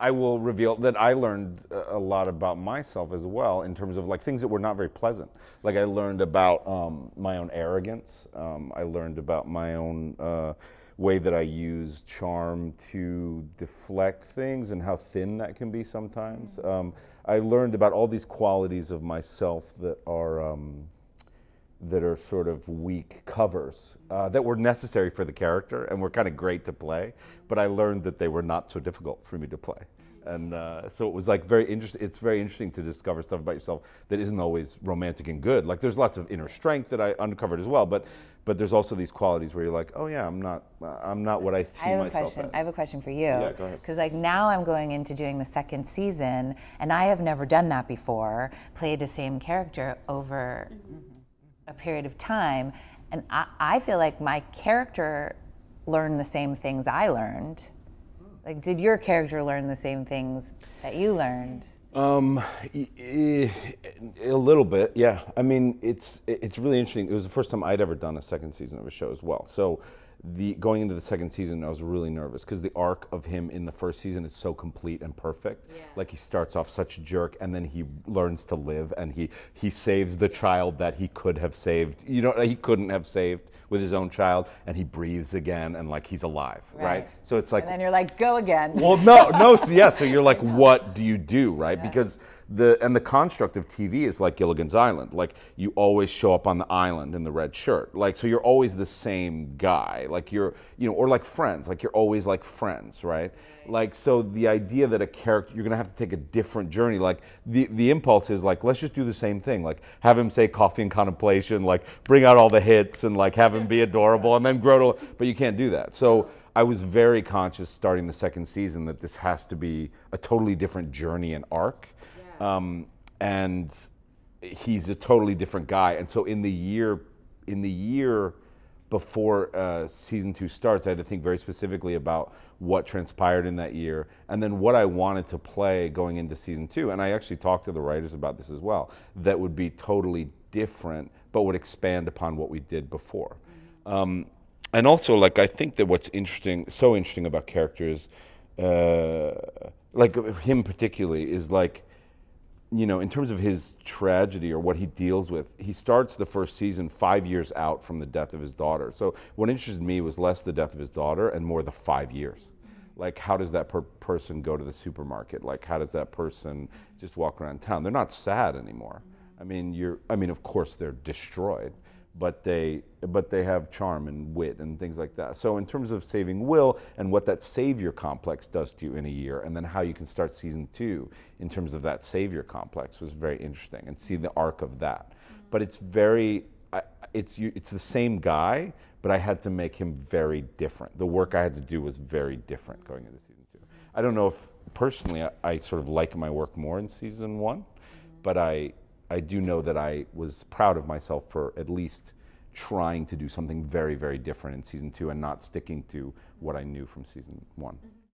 I will reveal that I learned a lot about myself as well in terms of like things that were not very pleasant. Like I learned about um, my own arrogance. Um, I learned about my own uh, way that I use charm to deflect things and how thin that can be sometimes. Mm-hmm. Um, I learned about all these qualities of myself that are um, that are sort of weak covers uh, that were necessary for the character and were kind of great to play, but I learned that they were not so difficult for me to play. And uh, so it was like very interesting. It's very interesting to discover stuff about yourself that isn't always romantic and good. Like there's lots of inner strength that I uncovered as well, but but there's also these qualities where you're like, oh yeah, I'm not, I'm not what I see I have myself a question. as. I have a question for you. Yeah, go ahead. Because like now I'm going into doing the second season, and I have never done that before. Played the same character over a period of time, and I, I feel like my character learned the same things I learned. Like, did your character learn the same things that you learned? Um, a little bit, yeah. I mean, it's it's really interesting. It was the first time I'd ever done a second season of a show as well. So, the going into the second season, I was really nervous because the arc of him in the first season is so complete and perfect. Yeah. Like he starts off such a jerk, and then he learns to live, and he he saves the child that he could have saved. You know, he couldn't have saved with his own child, and he breathes again, and like he's alive, right? right? So it's like, and then you're like, go again. Well, no, no, so yeah. So you're like, what do you do, right? Yeah. Because the and the construct of TV is like Gilligan's Island. Like you always show up on the island in the red shirt. Like so you're always the same guy. Like you're you know or like friends. Like you're always like friends, right? Like so the idea that a character you're gonna have to take a different journey. Like the the impulse is like let's just do the same thing. Like have him say coffee and contemplation. Like bring out all the hits and like have him be adorable and then grow to. But you can't do that. So. I was very conscious starting the second season that this has to be a totally different journey and arc um, and he's a totally different guy. And so in the year, in the year before uh, season two starts, I had to think very specifically about what transpired in that year, and then what I wanted to play going into season two. And I actually talked to the writers about this as well. That would be totally different, but would expand upon what we did before. Mm-hmm. Um, and also, like I think that what's interesting, so interesting about characters, uh, like him particularly, is like you know, in terms of his tragedy or what he deals with, he starts the first season five years out from the death of his daughter. So what interested me was less the death of his daughter and more the five years. Like, how does that per person go to the supermarket? Like, how does that person just walk around town? They're not sad anymore. I mean, you're. I mean, of course, they're destroyed, but they but they have charm and wit and things like that. So in terms of saving Will and what that savior complex does to you in a year, and then how you can start season two in terms of that savior complex was very interesting and see the arc of that. But it's very it's you, it's the same guy, but I had to make him very different. The work I had to do was very different going into season two. I don't know if personally I, I sort of like my work more in season one, but I I do know that I was proud of myself for at least trying to do something very, very different in season two and not sticking to what I knew from season one. Mm -hmm.